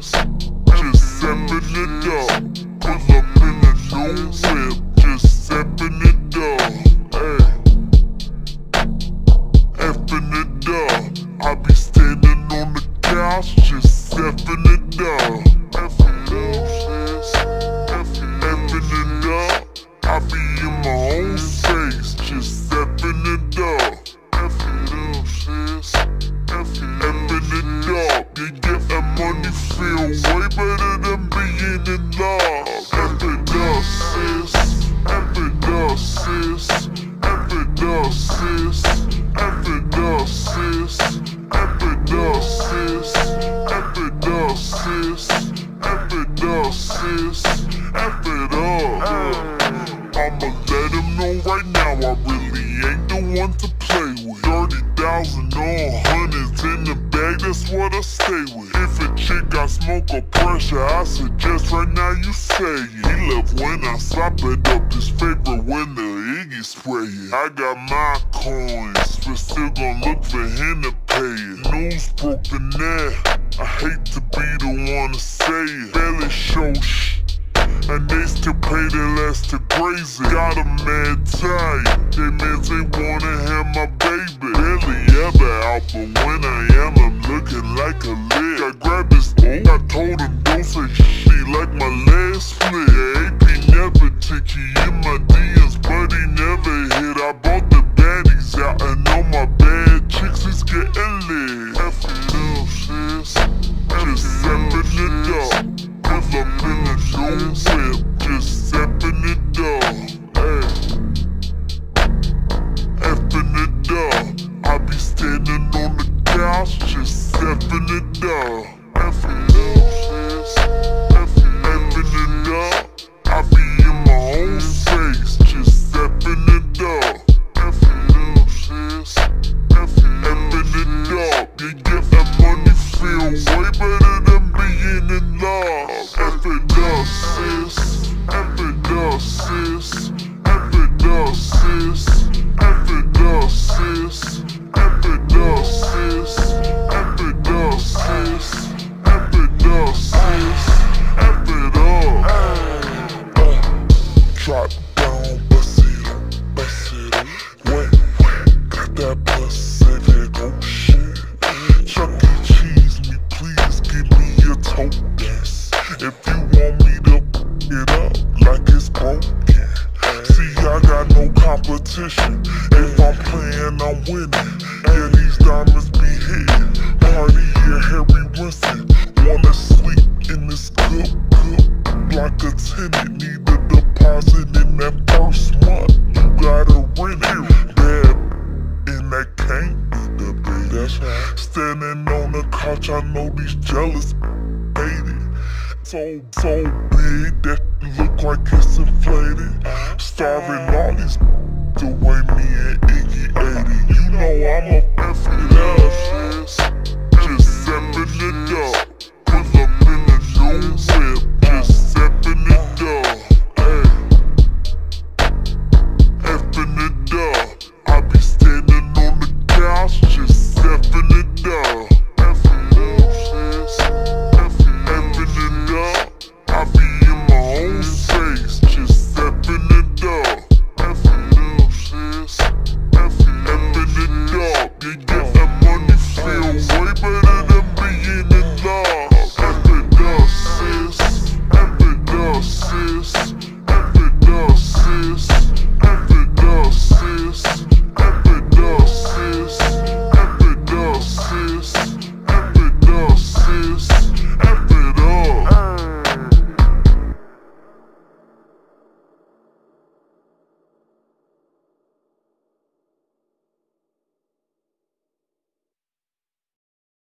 rims. Just seven it up. Pull up in a new whip. Thousand or hundreds in the bag, that's what I stay with. If a chick got smoke or pressure, I suggest right now you say it. He love when I slap it up, his favorite when the Iggy spray it. I got my coins, but still gon' look for him to pay it. News broke the net, I hate to be the one to say it. Barely show shh. And they still pay their less to it. Got a mad tight. They means they wanna have my baby. Barely ever out, but when I am, I'm looking like a lick. I grabbed his throat. I told him don't say shit like my last stepping I got no competition. If I'm playing, I'm winning. Yeah, these diamonds be hitting. Party here, Harry Winston. Wanna sleep in this good, good like a tenant. Need a deposit in that first month. You gotta rent it. Bad and that can't be the bait. Standing on the couch, I know these jealous hate it. So, so big that look like it's inflated. Starving all these the way me and Iggy ate it. You know I'm a.